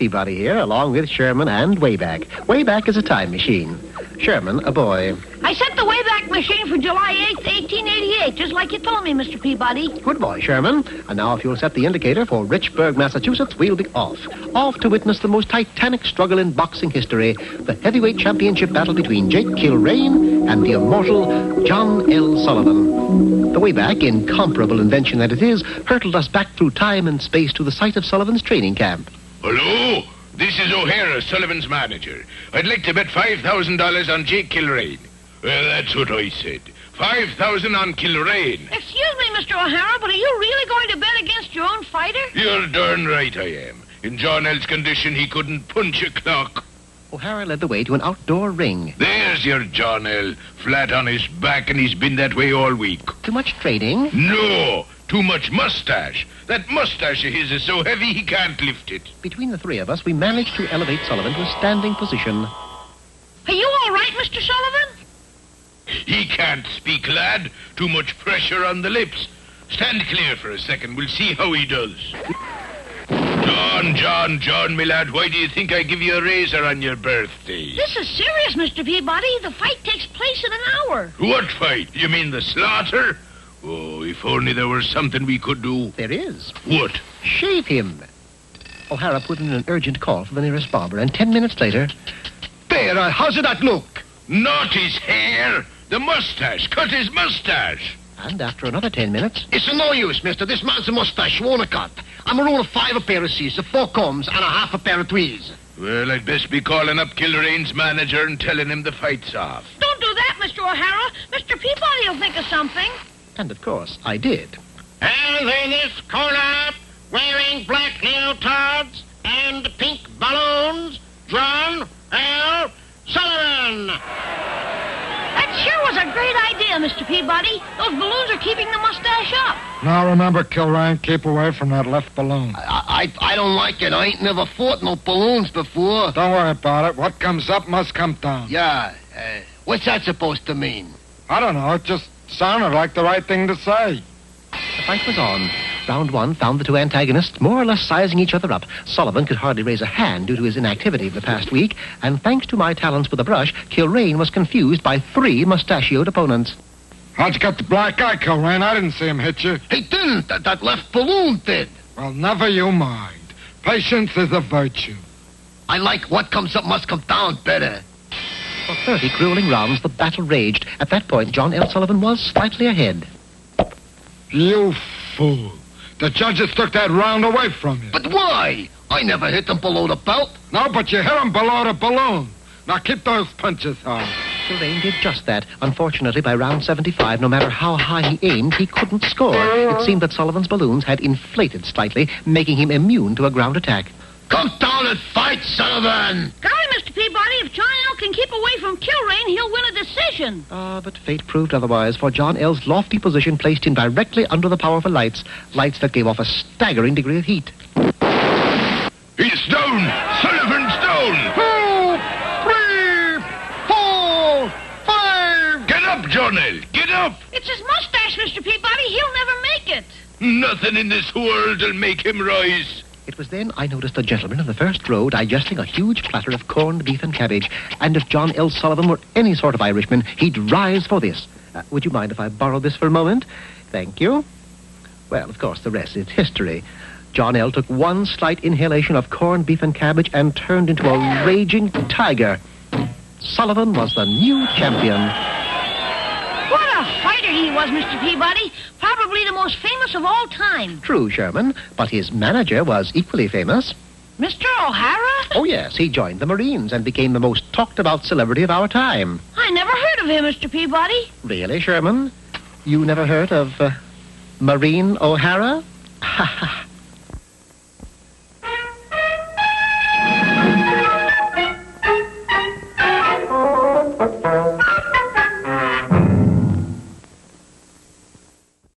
Peabody here, along with Sherman and Wayback. Wayback is a time machine. Sherman, a boy. I set the Wayback Machine for July 8th, 1888, just like you told me, Mr. Peabody. Good boy, Sherman. And now, if you'll set the indicator for Richburg, Massachusetts, we'll be off. Off to witness the most titanic struggle in boxing history the heavyweight championship battle between Jake Kilrain and the immortal John L. Sullivan. The Wayback, incomparable invention that it is, hurtled us back through time and space to the site of Sullivan's training camp. Hello? This is O'Hara, Sullivan's manager. I'd like to bet $5,000 on Jake Kilrain. Well, that's what I said. 5000 on Kilrain. Excuse me, Mr. O'Hara, but are you really going to bet against your own fighter? You're darn right I am. In John L's condition, he couldn't punch a clock. O'Hara led the way to an outdoor ring. There's your John L. Flat on his back, and he's been that way all week. Too much training? No! Too much mustache. That mustache of his is so heavy he can't lift it. Between the three of us, we managed to elevate Sullivan to a standing position. Are you all right, Mr. Sullivan? He can't speak, lad. Too much pressure on the lips. Stand clear for a second. We'll see how he does. John, John, John, my lad, why do you think I give you a razor on your birthday? This is serious, Mr. Peabody. The fight takes place in an hour. What fight? You mean the slaughter? Oh, if only there were something we could do. There is. What? Shave him. O'Hara put in an urgent call for the nearest barber, and ten minutes later. There, uh, how's it that look? Not his hair. The mustache. Cut his mustache. And after another ten minutes. It's of no use, mister. This man's a mustache won't a cut. I'm a roll of five a pair of C's, a four combs, and a half a pair of tweezers. Well, I'd best be calling up Kilrain's manager and telling him the fight's off. Don't do that, Mr. O'Hara. Mr. Peabody will think of something. And of course, I did. And in this corner, wearing black leotards and pink balloons, John L. Sullivan. That sure was a great idea, Mr. Peabody. Those balloons are keeping the mustache up. Now remember, Kilrain, keep away from that left balloon. I, I, I don't like it. I ain't never fought no balloons before. Don't worry about it. What comes up must come down. Yeah, uh, what's that supposed to mean? I don't know. It just sounded like the right thing to say. The fight was on. Round one found the two antagonists more or less sizing each other up. Sullivan could hardly raise a hand due to his inactivity of the past week, and thanks to my talents with a brush, Kilrain was confused by three mustachioed opponents. How'd you get the black eye, Kilrain? I didn't see him hit you. He didn't. That, that left balloon did. Well, never you mind. Patience is a virtue. I like what comes up must come down better. For 30 grueling rounds, the battle raged. At that point, John L. Sullivan was slightly ahead. You fool. The judges took that round away from you. But why? I never hit them below the belt. No, but you hit them below the balloon. Now keep those punches on. Kilrain did just that. Unfortunately, by round 75, no matter how high he aimed, he couldn't score. It seemed that Sullivan's balloons had inflated slightly, making him immune to a ground attack. Come down and fight, Sullivan. Golly, Mr. Peabody, if John L. can keep away from Kilrain, he'll win a decision. Ah, but fate proved otherwise, for John L.'s lofty position placed him directly under the powerful lights, lights that gave off a staggering degree of heat. He's down. Sullivan's down. Two, three, four, five. Get up, John L. Get up. It's his mustache, Mr. Peabody. He'll never make it. Nothing in this world'll make him rise. It was then I noticed a gentleman in the first row digesting a huge platter of corned beef and cabbage, and if John L. Sullivan were any sort of Irishman, he'd rise for this. Uh, would you mind if I borrowed this for a moment? Thank you. Well, of course, the rest is history. John L. took one slight inhalation of corned beef and cabbage and turned into a raging tiger. Sullivan was the new champion. What a fighter he was, Mr. Peabody. Probably the most famous of all time. True, Sherman, but his manager was equally famous. Mr. O'Hara? Oh, yes, he joined the Marines and became the most talked about celebrity of our time. I never heard of him, Mr. Peabody. Really, Sherman? You never heard of uh, Marine O'Hara? Ha ha.